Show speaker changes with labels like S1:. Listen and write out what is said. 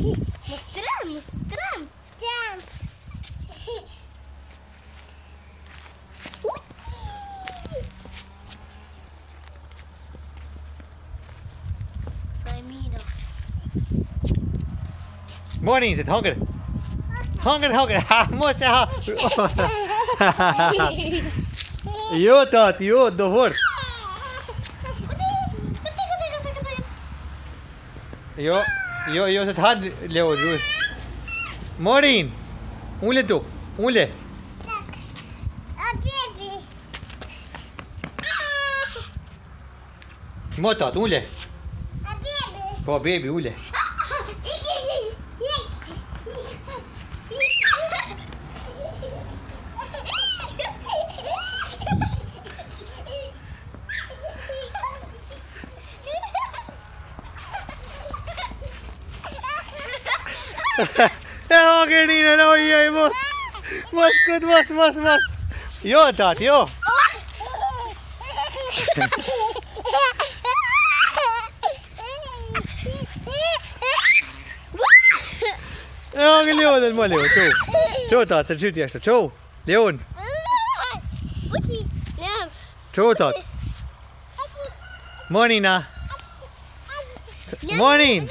S1: Mostramos,
S2: mostramos.
S3: Morning, is it Hungry, Hunger, hunger. Moça. Uh, you thought you the worst. You. Jo, jo, se të hadë, leo, ju. Morin, ule tu, ule.
S1: A
S3: bebi. Motat, ule.
S1: A bebi.
S3: Po, bebi, ule. E hungry, Nina, no, joj, mos. Mos, kut, mos, mos, mos. Jo, tat, jo. E hungry, Leon, mo, Leon, tu. Čo, tat, se qyti ashtë, čo? Leon, čo, tat? Morning, na. Morning.